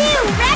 Wow! New!